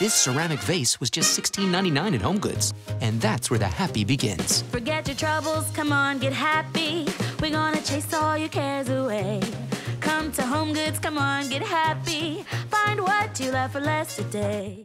This ceramic vase was just $16.99 at HomeGoods, and that's where the happy begins. Forget your troubles, come on, get happy. We're gonna chase all your cares away. Come to HomeGoods. Come on, get happy. Find what you love for less today.